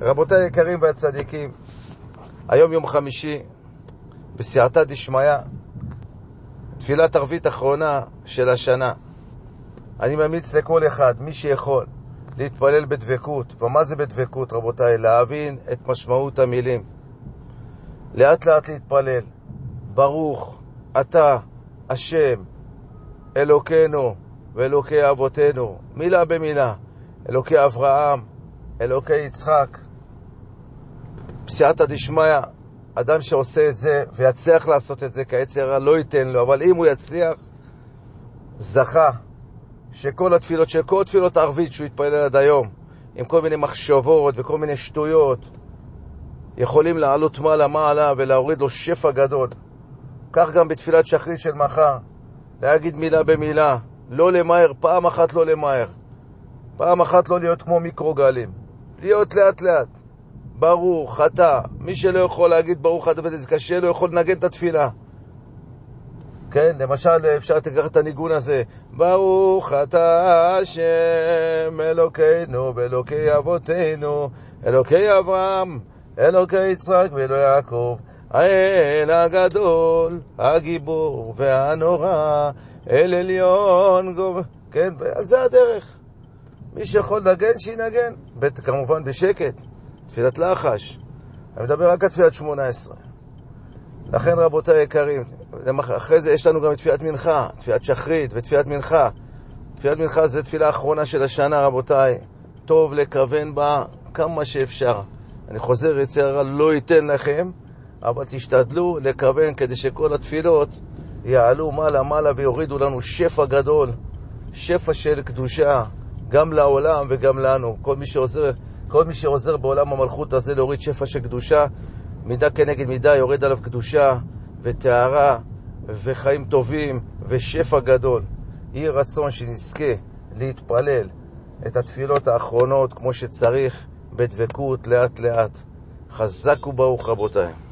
רבותיי היקרים והצדיקים, היום יום חמישי, בסייעתא דשמיא, תפילת ערבית אחרונה של השנה. אני ממליץ לכל אחד, מי שיכול, להתפלל בדבקות. ומה זה בדבקות, רבותיי? להבין את משמעות המילים. לאט לאט להתפלל. ברוך אתה השם אלוקינו ואלוקי אבותינו, מילה במילה, אלוקי אברהם, אלוקי יצחק. בסייעתא דשמיא, אדם שעושה את זה ויצליח לעשות את זה, כי היצר לא ייתן לו, אבל אם הוא יצליח, זכה שכל התפילות, של כל תפילות הערבית שהוא התפלל עד היום, עם כל מיני מחשבות וכל מיני שטויות, יכולים לעלות מעלה-מעלה ולהוריד לו שפע גדול. כך גם בתפילת שחרית של מחר, להגיד מילה במילה, לא למהר, פעם אחת לא למהר. פעם אחת לא להיות כמו מיקרוגלים, להיות לאט לאט. ברוך אתה, מי שלא יכול להגיד ברוך אתה, וזה קשה, לא יכול לנגן את התפילה. כן, למשל, אפשר לקחת את הניגון הזה, ברוך אתה השם אלוקינו ואלוקי אבותינו, אלוקי אברהם, אלוקי יצחק ואלוהי יעקב, האל הגדול, הגיבור והנורא, אל עליון גוב... כן, זה הדרך. מי שיכול לנגן, שינגן. כמובן בשקט, תפילת לחש. אני מדבר רק על תפילת שמונה עשרה. לכן, רבותיי היקרים, אחרי זה יש לנו גם תפילת מנחה, תפילת שחרית ותפילת מנחה. תפילת מנחה זה תפילה האחרונה של השנה, רבותיי. טוב לכוון בה כמה שאפשר. אני חוזר, יצא הרע לא ייתן לכם, אבל תשתדלו לכוון כדי שכל התפילות יעלו מעלה-מעלה ויורידו לנו שפע גדול, שפע של קדושה, גם לעולם וגם לנו. כל מי שעוזר, כל מי שעוזר בעולם המלכות הזה להוריד שפע של קדושה, מידה כנגד מידה יורד עליו קדושה וטהרה וחיים טובים ושפע גדול. יהי רצון שנזכה להתפלל את התפילות האחרונות כמו שצריך, בדבקות, לאט לאט. חזק וברוך רבותיי.